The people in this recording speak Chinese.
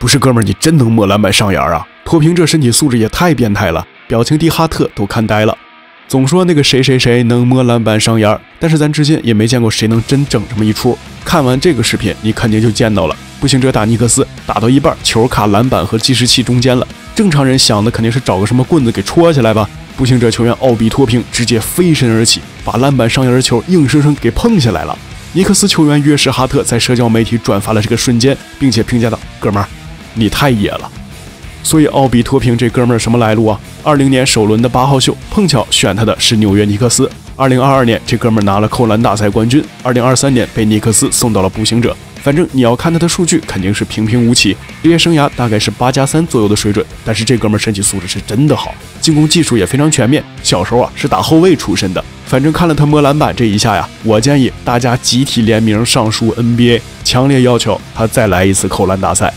不是哥们儿，你真能摸篮板上沿啊！脱贫这身体素质也太变态了，表情帝哈特都看呆了。总说那个谁谁谁能摸篮板上沿儿，但是咱至今也没见过谁能真整这么一出。看完这个视频，你肯定就见到了，步行者打尼克斯，打到一半，球卡篮板和计时器中间了。正常人想的肯定是找个什么棍子给戳下来吧。步行者球员奥比托平直接飞身而起，把篮板上沿的球硬生生给碰下来了。尼克斯球员约什哈特在社交媒体转发了这个瞬间，并且评价道：“哥们儿，你太野了。”所以奥比托平这哥们儿什么来路啊？二零年首轮的八号秀，碰巧选他的是纽约尼克斯。二零二二年，这哥们儿拿了扣篮大赛冠军。二零二三年被尼克斯送到了步行者。反正你要看他的数据，肯定是平平无奇，职业生涯大概是八加三左右的水准。但是这哥们儿身体素质是真的好，进攻技术也非常全面。小时候啊是打后卫出身的。反正看了他摸篮板这一下呀，我建议大家集体联名上书 NBA，强烈要求他再来一次扣篮大赛。